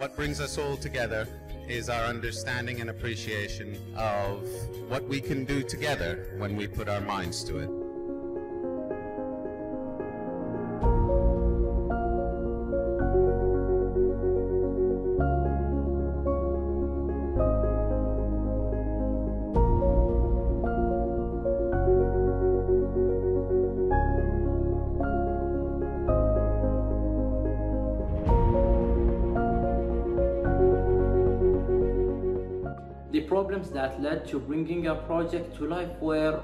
what brings us all together is our understanding and appreciation of what we can do together when we put our minds to it. The problems that led to bringing a project to life were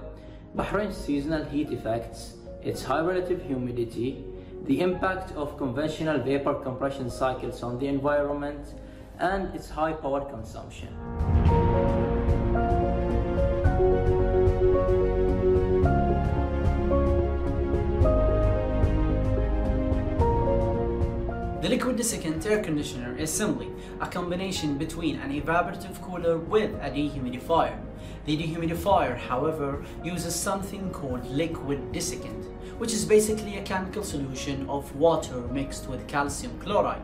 Bahrain's seasonal heat effects, its high relative humidity, the impact of conventional vapor compression cycles on the environment, and its high power consumption. The liquid desiccant air conditioner is simply a combination between an evaporative cooler with a dehumidifier. The dehumidifier, however, uses something called liquid desiccant, which is basically a chemical solution of water mixed with calcium chloride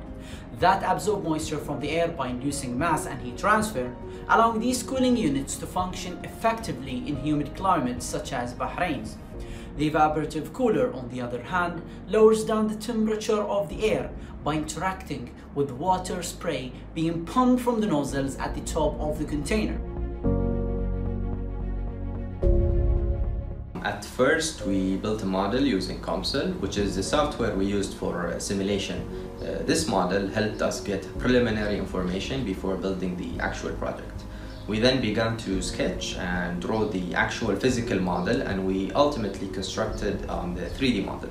that absorb moisture from the air by inducing mass and heat transfer, allowing these cooling units to function effectively in humid climates such as Bahrain's. The evaporative cooler, on the other hand, lowers down the temperature of the air by interacting with water spray being pumped from the nozzles at the top of the container. At first, we built a model using COMSOL, which is the software we used for uh, simulation. Uh, this model helped us get preliminary information before building the actual project. We then began to sketch and draw the actual physical model and we ultimately constructed um, the 3D model.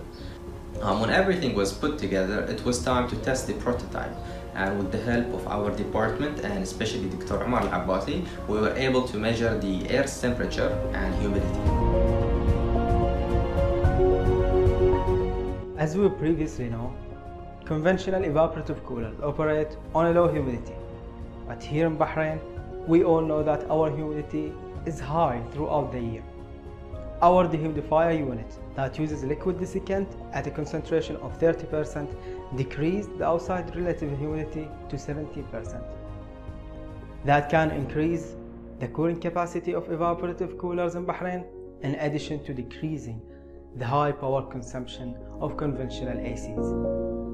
Um, when everything was put together, it was time to test the prototype. And with the help of our department and especially Dr. Omar Al-Abbasi, we were able to measure the air's temperature and humidity. As we previously know, conventional evaporative coolers operate on a low humidity. But here in Bahrain, we all know that our humidity is high throughout the year. Our dehumidifier unit that uses liquid desiccant at a concentration of 30% decreased the outside relative humidity to 17%. That can increase the cooling capacity of evaporative coolers in Bahrain in addition to decreasing the high power consumption of conventional ACs.